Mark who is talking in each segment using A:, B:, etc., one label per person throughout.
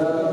A: Gracias.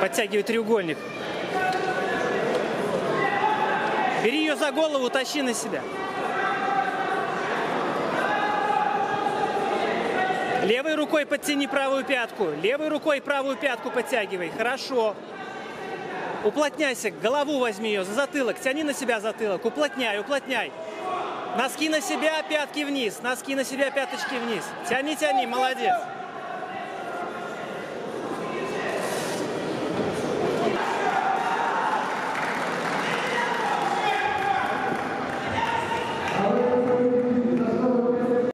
A: Подтягивай треугольник. Бери ее за голову, тащи на себя. Левой рукой подтяни правую пятку. Левой рукой правую пятку подтягивай. Хорошо. Уплотняйся, голову возьми ее за затылок. Тяни на себя затылок. Уплотняй, уплотняй. Носки на себя, пятки вниз. Носки на себя, пяточки вниз. Тяни, тяни, молодец.